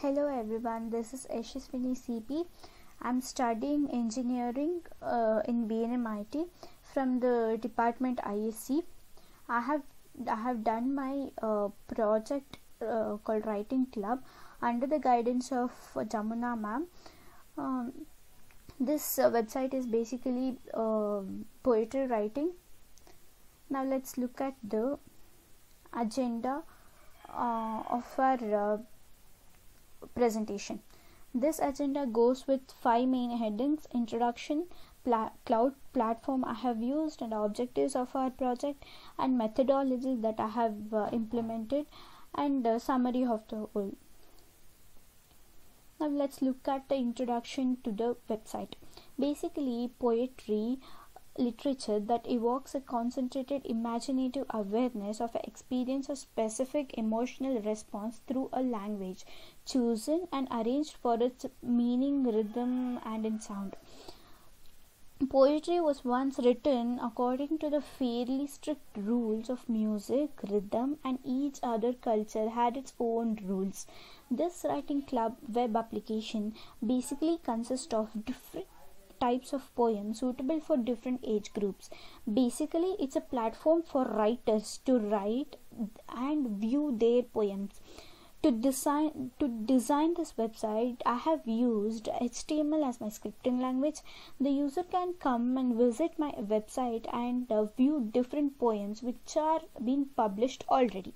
Hello everyone, this is Yashaswini CP. I'm studying engineering uh, in BNMIT from the department ISE. I have I have done my uh, project uh, called Writing Club under the guidance of Jamuna ma'am. Um, this uh, website is basically um, poetry writing. Now let's look at the agenda uh, of our uh, presentation. This agenda goes with five main headings introduction, pla- cloud platform I have used, and objectives of our project, and methodology that I have uh, implemented, and uh, summary of the whole. Now, let's look at the introduction to the website. Basically, poetry literature that evokes a concentrated imaginative awareness of an experience or specific emotional response through a language chosen and arranged for its meaning, rhythm, and in sound. Poetry was once written according to the fairly strict rules of music, rhythm, and each other culture had its own rules. This writing club web application basically consists of different types of poems suitable for different age groups. Basically, it's a platform for writers to write and view their poems. To design to design this website, I have used HTML as my scripting language. The user can come and visit my website and uh, view different poems which are being published already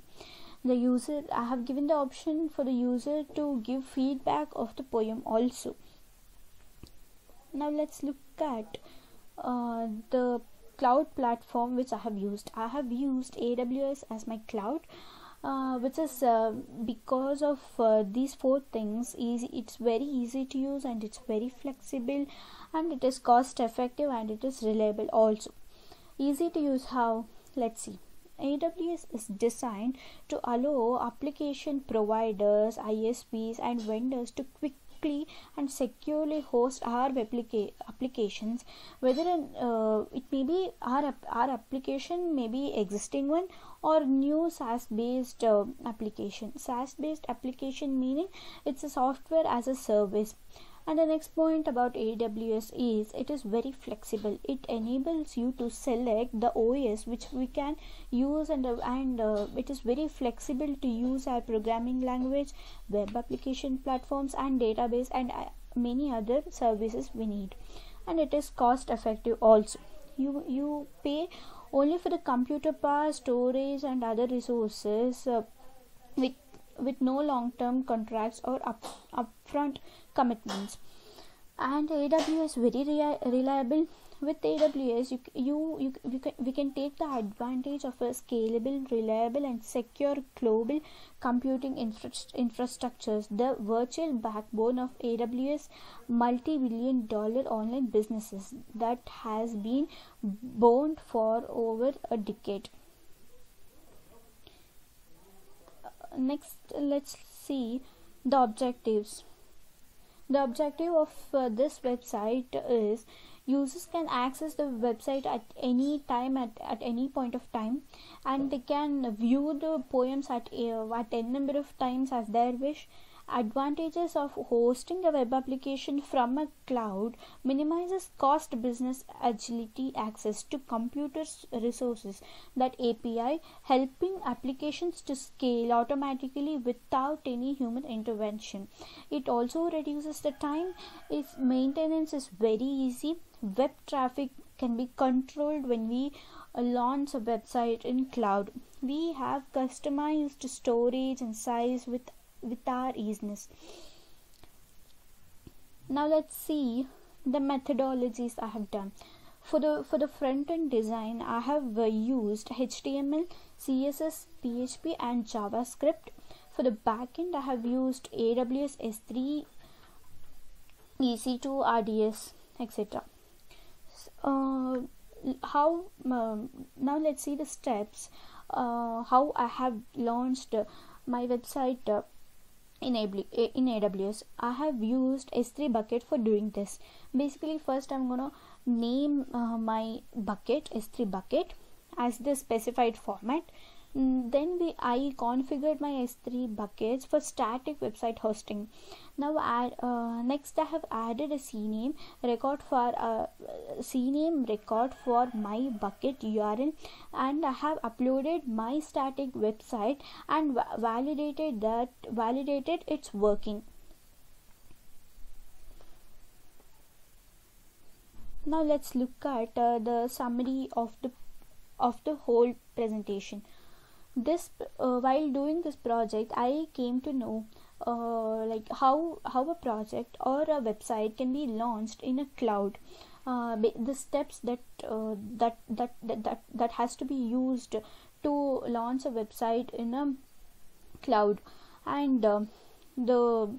the user i have given the option for the user to give feedback of the poem also now let's look at uh, the cloud platform which i have used. I have used aws as my cloud uh, which is uh, because of uh, these four things easy it's very easy to use and it's very flexible and it is cost effective and it is reliable also. Easy to use how? Let's see. AWS is designed to allow application providers, ISPs, and vendors to quick and securely host our applica- applications. Whether uh, it may be our, our application may be existing one or new SaaS based uh, application. SaaS based application meaning it's a software as a service and the next point about aws is it is very flexible. It enables you to select the os which we can use and uh, and uh, it is very flexible to use our programming language web application platforms and database and uh, many other services we need. And it is cost effective also. You you pay only for the computer power storage and other resources uh, with with no long term contracts or up, upfront commitments. And aws very reliable. With aws you, you, you we, can, we can take the advantage of a scalable reliable and secure global computing infra- infrastructures. The virtual backbone of aws multi-billion dollar online businesses that has been born for over a decade. Uh, next let's see the objectives the objective of uh, this website is users can access the website at any time at, at any point of time and they can view the poems at uh, at n number of times as their wish advantages of hosting a web application from a cloud minimizes cost business agility access to computer resources. That api helping applications to scale automatically without any human intervention. It also reduces the time its maintenance is very easy. Web traffic can be controlled when we uh, launch a website in cloud. We have customized storage and size with with our easiness. Now let's see the methodologies i have done. For the for the front end design i have uh, used html css php and javascript. For the backend i have used aws s3 ec2 rds etc uh, how um, now let's see the steps uh, how i have launched my website uh, in, AWS. I have used S3 bucket for doing this. Basically, first I'm gonna name uh, my bucket S3 bucket as the specified format. Mm, then we I configured my S3 buckets for static website hosting. Now add uh, next I have added a CNAME record for uh, CNAME record for my bucket URL and I have uploaded my static website and validated that validated it's working. Now let's look at uh, the summary of the of the whole presentation this uh, while doing this project i came to know uh, like how how a project or a website can be launched in a cloud. Uh, the steps that, uh, that that that that that has to be used to launch a website in a cloud. And uh, the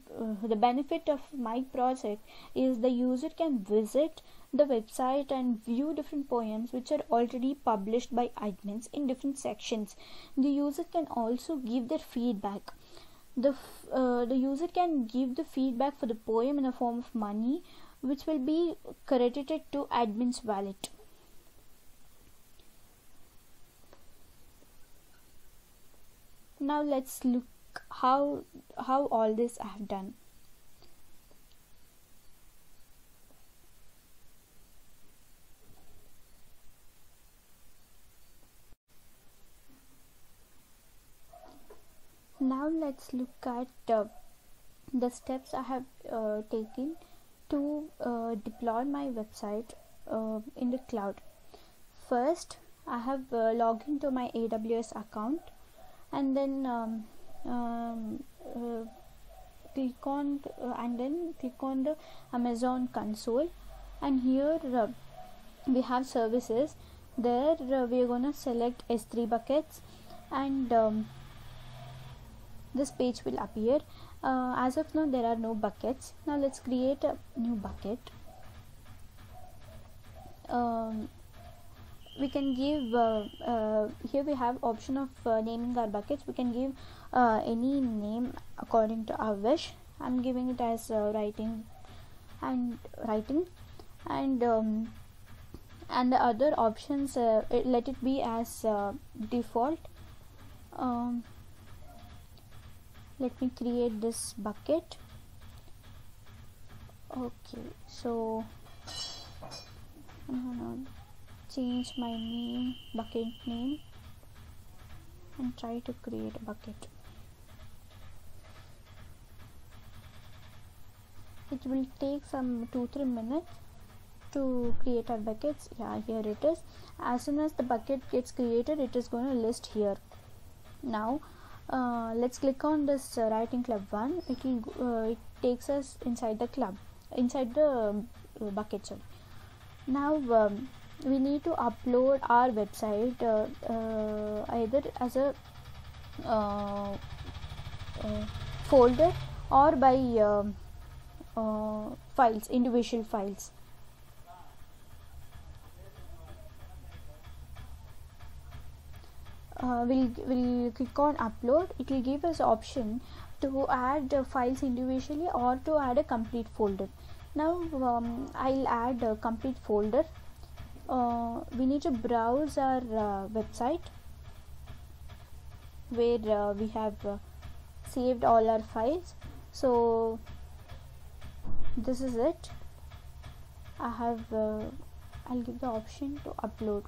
the benefit of my project is the user can visit the website and view different poems which are already published by admins in different sections. The user can also give their feedback. The, uh, the user can give the feedback for the poem in the form of money which will be credited to admin's wallet. Now let's look how how all this I have done. now let's look at uh, the steps I have uh, taken to uh, deploy my website uh, in the cloud. First, I have uh, logged into my AWS account and then um, um, uh, click on and then click on the Amazon console and here we have services there we are gonna select S3 buckets and um, this page will appear. Uh, as of now there are no buckets. Now let's create a new bucket. Um, we can give uh, uh, here we have option of uh, naming our buckets. We can give uh, any name according to our wish. I'm giving it as uh, writing and writing. And um, and the other options it, let it be as default. Um, let me create this bucket. Okay so I'm gonna change my name bucket name and try to create a bucket. It will take some 2-3 minutes to create our buckets. Yeah here it is. As soon as the bucket gets created it is going to list here. Now uh, let's click on this uh, writing club one. It will uh, it takes us inside the club inside the um, bucket sorry. Now um, we need to upload our website uh, uh, either as a uh, folder or by um, files individual files uh, we'll, we'll click on upload. It will give us option to add uh, files individually or to add a complete folder. Now um, I'll add a complete folder. Uh, we need to browse our uh, website where uh, we have uh, saved all our files. So this is it. I have I'll give the option to upload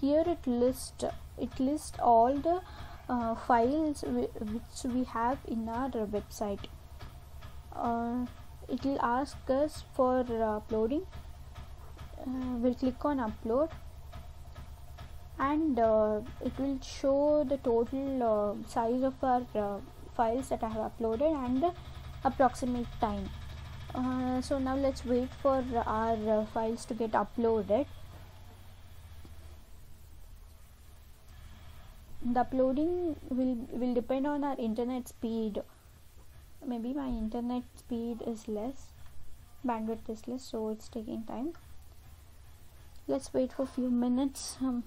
here it lists it lists all the uh, files which we have in our website. Uh, it will ask us for uploading. Uh, we'll click on upload. And uh, it will show the total uh, size of our uh, files that I have uploaded and approximate time. So now let's wait for our files to get uploaded the uploading will will depend on our internet speed. Maybe my internet speed is less bandwidth is less so it's taking time. Let's wait for a few minutes um,